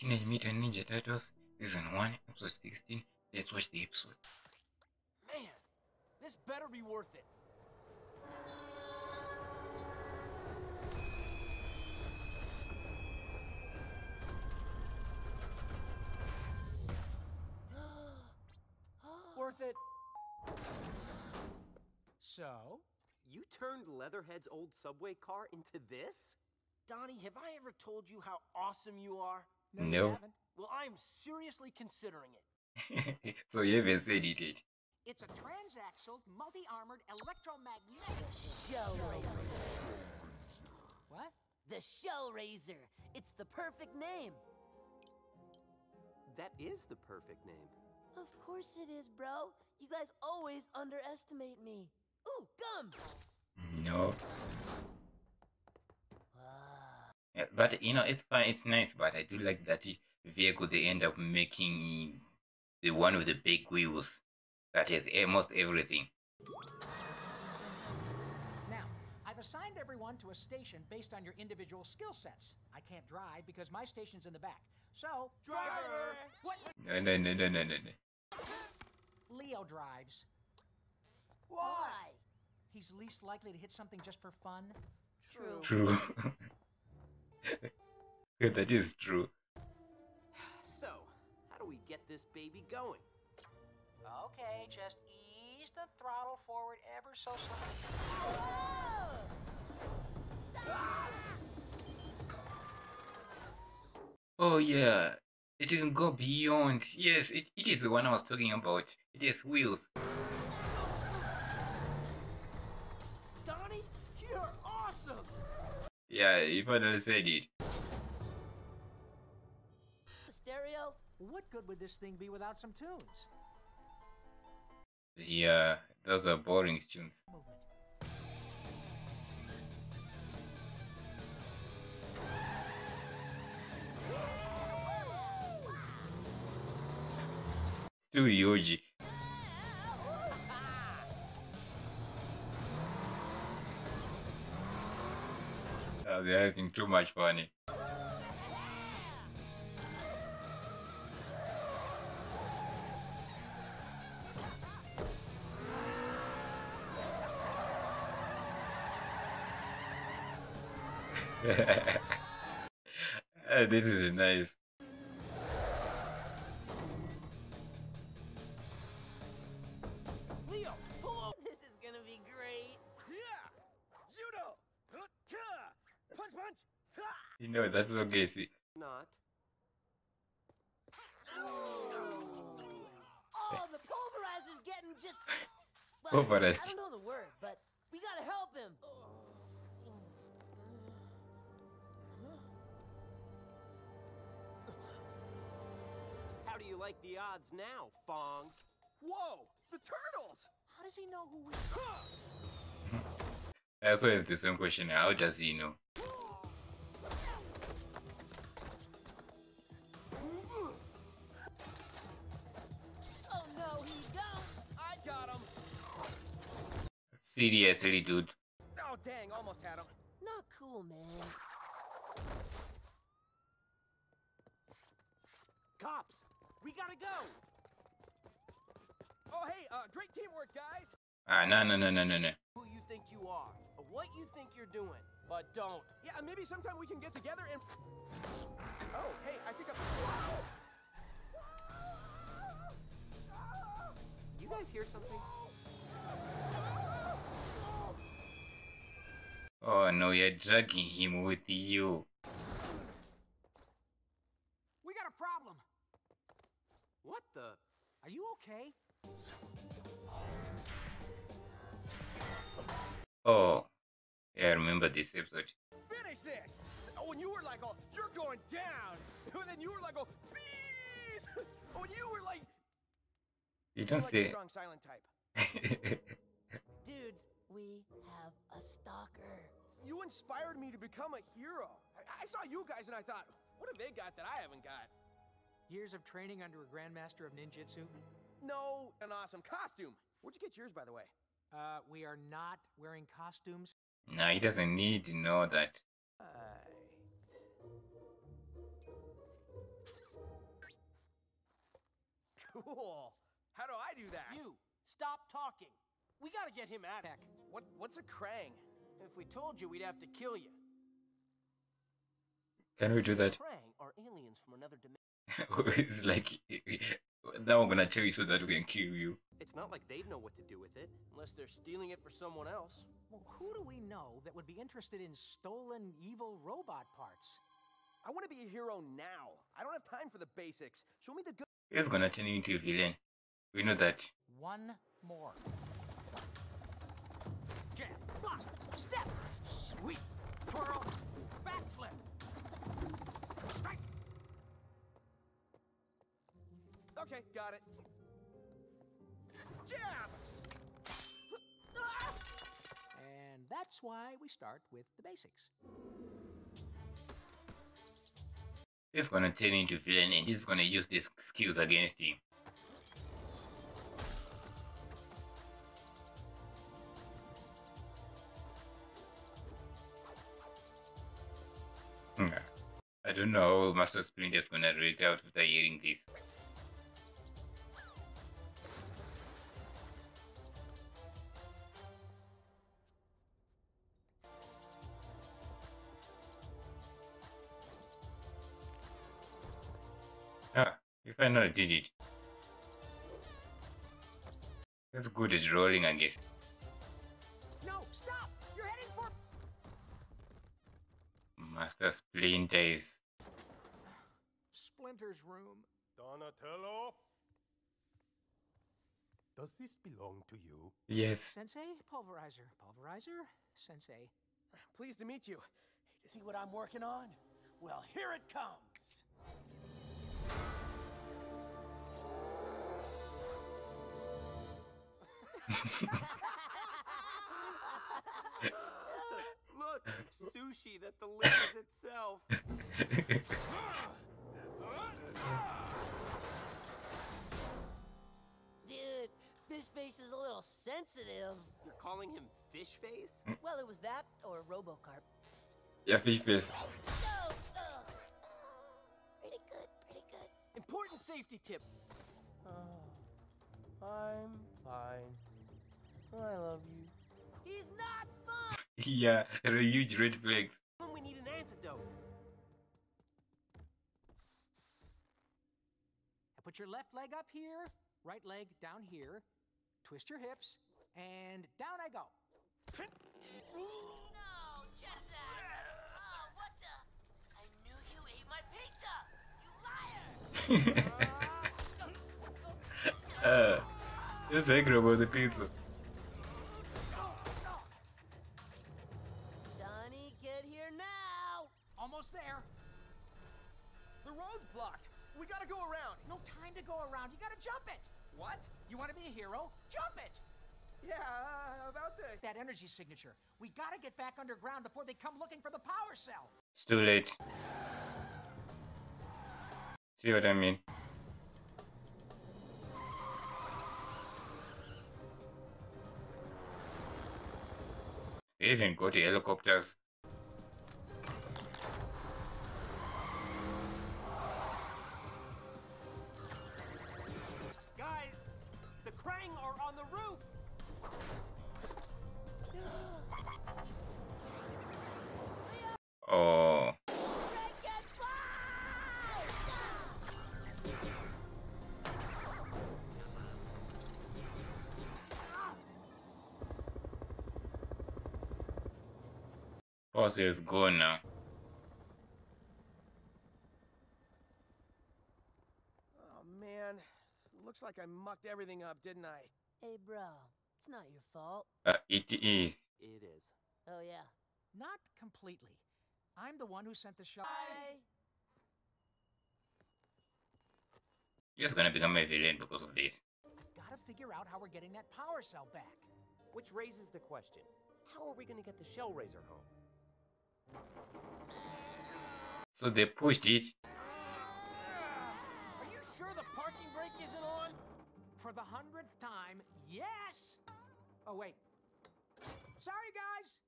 Teenage Mutant Ninja Turtles, Season 1, Episode 16. Let's watch the episode. Man, this better be worth it. worth it. So, You turned Leatherhead's old subway car into this? Donnie, have I ever told you how awesome you are? No, you No. haven't. Well, I'm seriously considering it. so you haven't said it yet. It's a transaxle, multi-armored, electromagnetic. Shell Razor. What? The Shellraiser. It's the perfect name. That is the perfect name. Of course it is, bro. You guys always underestimate me. Ooh, gum! No. Yeah, but you know, it's fine, it's nice, but I do like that the vehicle they end up making the one with the big wheels that has almost everything. Now, I've assigned everyone to a station based on your individual skill sets. I can't drive because my station's in the back. So, Driver! What? No, no, no, no, no, no, no. Leo drives. Why? He's least likely to hit something just for fun. True. True. that is true. So, how do we get this baby going? Okay, just ease the throttle forward ever so slightly. Oh yeah, it can go beyond. Yes, it, it is the one I was talking about. It has wheels. Yeah, you said it. The stereo? What good would this thing be without some tunes? Yeah, uh, those are boring tunes. Movement. Still Yoji. They're having too much fun. This is nice. You know, that's okay. See, Not. Oh, the pulverizer's getting just. Well, Pulverized. I don't know the word, but we gotta help him. How do you like the odds now, Fong? Whoa! The turtles! How does he know who we I also have the same question. How does he know? Seriously, dude. Oh, dang, almost had him. Not cool, man. Cops! We gotta go! Oh, hey, uh, great teamwork, guys! Ah, no, no, no, no, no, no. Who you think you are, or what you think you're doing, but don't. Yeah, maybe sometime we can get together and. Oh, hey, I think I'm. You guys hear something? Oh no, you're dragging him with you. We got a problem. What the? Are you okay? Oh, yeah, I remember this episode. Finish this! Oh, and you were like, oh, you're going down! And then you were like, oh, bees! Oh, and you were like, You don't like say. strong silent type. Dudes, we have a stalker. You inspired me to become a hero. I, I saw you guys and I thought, what have they got that I haven't got? Years of training under a grandmaster of ninjutsu. No, an awesome costume. Where'd you get yours, by the way? Uh, we are not wearing costumes. nah, he doesn't need to know that. Right. Cool. How do I do that? You, stop talking. We gotta get him out of Heck, What? What's a kraang? If we told you, we'd have to kill you. Can we do that? Kraang are aliens from another dimension. it's like now I'm gonna tell you so that we can kill you. It's not like they'd know what to do with it, unless they're stealing it for someone else. well, who do we know that would be interested in stolen evil robot parts? I want to be a hero now. I don't have time for the basics. Show me the good. He's gonna turn you into a villain. We know that. One more. Jab, block, step, sweep, twirl, backflip, strike. Okay, got it. Jab. And that's why we start with the basics. He's gonna turn into villain and he's gonna use these skills against you. Know Master Splinter's gonna react out after hearing this. Ah, you finally did it. That's good at rolling, I guess. No, stop! You're heading for. Master Splinter is. Splinter's room. Donatello? Does this belong to you? Yes. Sensei, pulverizer, pulverizer, sensei. Pleased to meet you. Hey, to See what I'm working on? Well, here it comes. Look, sushi that delivers itself. Dude, Fish Face is a little sensitive. You're calling him fish face? Well, it was that or Robocarp. yeah, fish face. Oh, oh. Pretty good, pretty good. Important safety tip. Oh, I'm fine. I love you. He's not fine. yeah, a huge red flags. When we need an antidote. Put your left leg up here, right leg down here, twist your hips, and down I go. No, Chestnut. Oh, what the? I knew you ate my pizza. You liar. Uh, just angry about the pizza. Donnie, get here now. Almost there. The road's blocked. We gotta go around. No time to go around. You gotta jump it. What? You want to be a hero? Jump it. Yeah, uh, about the. That energy signature. We gotta get back underground before they come looking for the power cell. It's too late. See what I mean? They even go to helicopters. Kraang are on the roof. Oh, boss is gone now. Oh man, looks like I mucked everything up, didn't I? Hey, bro, it's not your fault. Uh, it is. It is. Oh yeah. Not completely. I'm the one who sent the shot. Bye. He's gonna become a villain because of this. I've got to figure out how we're getting that power cell back. Which raises the question how are we going to get the Shellraiser home? So they pushed it. Are you sure the parking brake isn't on? For the hundredth time, yes! Oh, wait. Sorry, guys!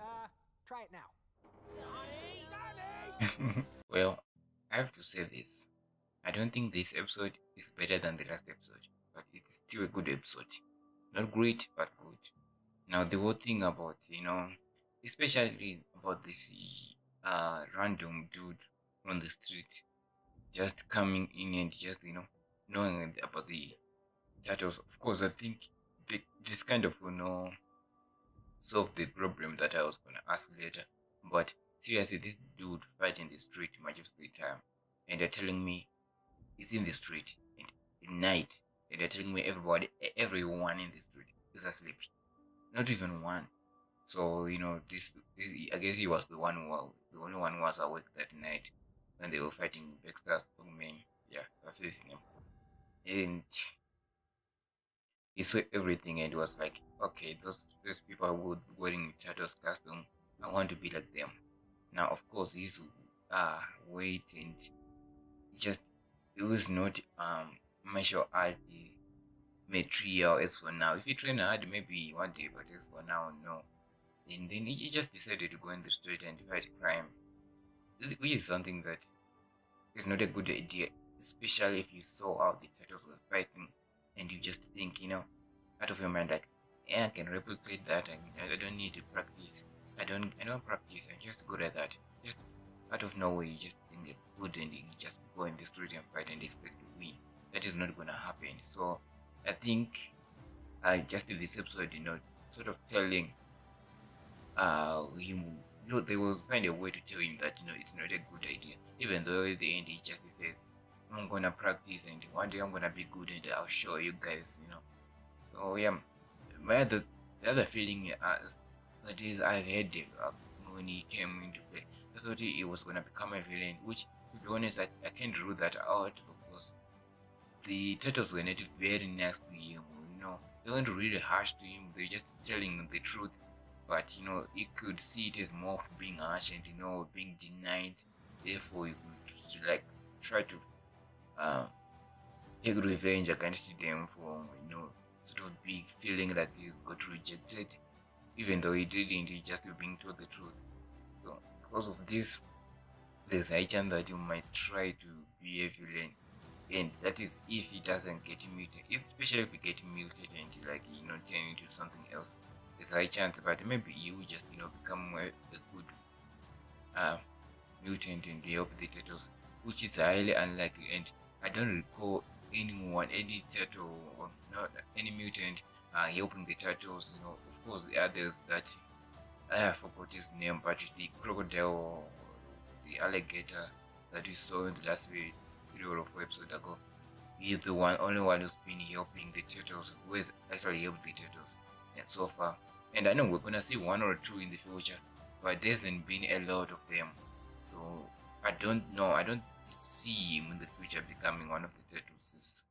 Uh, try it now. Well, I have to say this. I don't think this episode is better than the last episode, but it's still a good episode. Not great, but good. Now the whole thing about you know, especially about this uh random dude on the street just coming in and just you know knowing about the turtles. Of course, I think the, this kind of you know solve the problem that I was gonna ask later. But seriously, this dude fighting the street the time, and they're telling me he's in the street and at night, and they're telling me everybody, everyone in the street is asleep, not even one. So you know, this I guess he was the one who the only one who was awake that night when they were fighting Baxter Stockman. Yeah, that's his name. And he saw everything and was like, okay, those those people who wearing Turtles costume, I want to be like them. Now, of course, he's uh wait and just it was not um martial art material as for now. If you train hard, maybe one day, but as for now, no. And then he just decided to go in the street and fight crime, which is something that is not a good idea, especially if you saw how the turtles were fighting and you just think, you know, out of your mind, like, yeah, I can replicate that. I, I don't need to practice. I don't, I don't practice. I'm just good at that. Just out of nowhere, you just think it's good and you just go in the street and fight and expect to win. That is not gonna happen. So I think I just did this episode, you know, sort of telling uh him you know, they will find a way to tell him that you know it's not a good idea. Even though at the end he just says, I'm gonna practice and one day I'm gonna be good and I'll show you guys, you know. So yeah, my other the other feeling uh, that is I've had uh, when he came into play, I thought he was gonna become a villain, which to be honest I, I can't rule that out because the turtles were not very nice to him, you know. They weren't really harsh to him, they were just telling him the truth. But you know, he could see it as more of being harsh and you know being denied. Therefore, he would like try to uh, take revenge against them for you know sort of big feeling that he's got rejected, even though he didn't. He just being told the truth. So because of this, there's a chance that you might try to be a villain. And that is if he doesn't get muted, especially if he get muted and like you know turn into something else. There's a chance, but maybe you will just you know become a, good uh, mutant and help the turtles, which is highly unlikely. And I don't recall anyone, any turtle or not any mutant uh, helping the turtles. You know, of course, the others that I have forgot his name, but the crocodile, the alligator that we saw in the last video of episode ago, he's the one, only one who's been helping the turtles, who has actually helped the turtles. And so far, and I know we're gonna see one or two in the future, but there hasn't been a lot of them. So I don't know. I don't see him in the future becoming one of the turtles'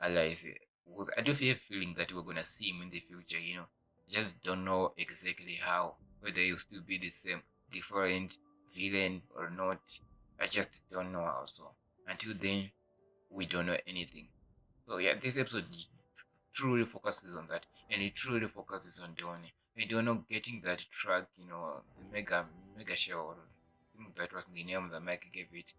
allies. Because I do feel a feeling that we're gonna see him in the future. You know, just don't know exactly how. Whether he'll still be the same, different villain or not. I just don't know how. So until then, we don't know anything. So yeah, this episode truly focuses on that, and it truly focuses on Donnie. I don't know getting that track, you know, the mega mega think that was the name that Mike gave it.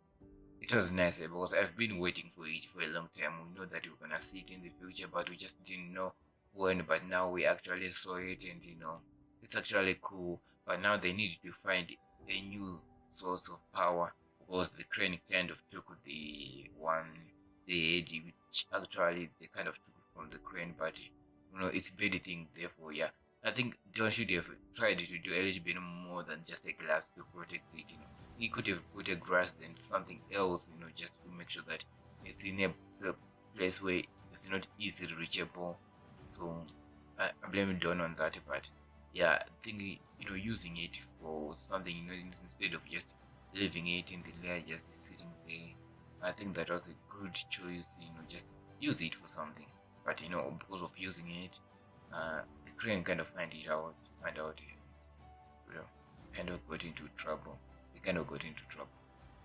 It was nice eh, because I've been waiting for it for a long time. We know that we're gonna see it in the future, but we just didn't know when. But now we actually saw it, and you know, it's actually cool. But now they need to find a new source of power because the Kraang kind of took the one the AD, which actually they kind of took from the Kraang, but you know, it's very thing. Therefore, yeah, I think Don should have tried to do a little bit more than just a glass to protect it. You know, he could have put a grass and something else, you know, just to make sure that it's in a place where it's not easily reachable. So I, I blame Don on that, but yeah, I think you know using it for something, you know, instead of just leaving it in the layer, just sitting there. I think that was a good choice. You know, just use it for something. But you know, because of using it, uh, the Kraang kind of find it out, find out, you know, kind of got into trouble. Kind of got into trouble.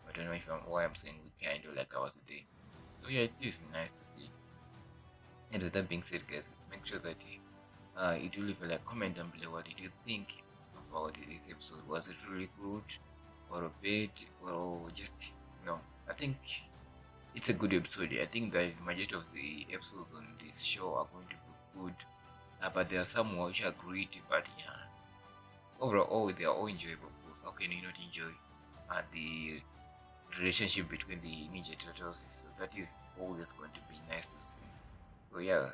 I don't know if I'm, why I'm saying we kind of like I was there. So yeah, it is nice to see. And with that being said, guys, make sure that uh, you do leave a like, comment down below. What did you think about this episode? Was it really good, or a bit, or just you know? I think it's a good episode. I think the majority of the episodes on this show are going to be good, uh, but there are some which are great. But yeah, overall they are all enjoyable. How can you not enjoy uh, the relationship between the Ninja Turtles? So that is always going to be nice to see. So yeah,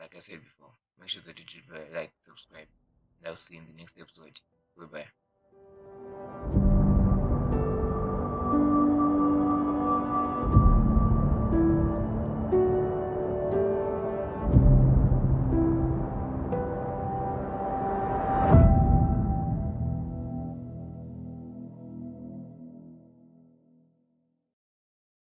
like I said before, make sure that you like, subscribe, and I'll see you in the next episode. Bye bye.